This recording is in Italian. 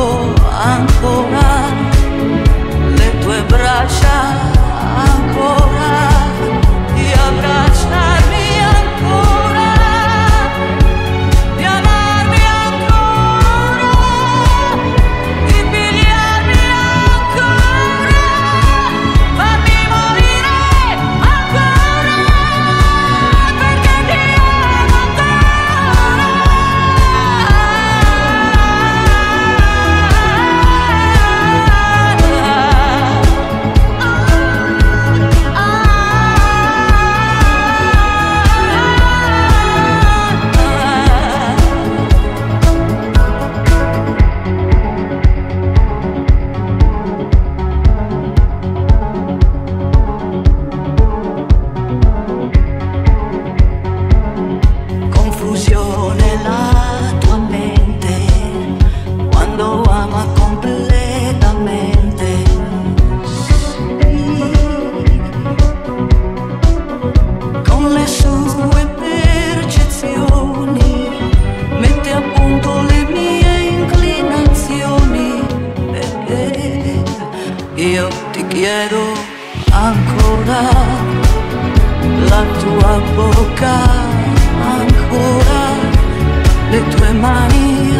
uncle, uncle. Ancora la tua bocca, ancora le tue mani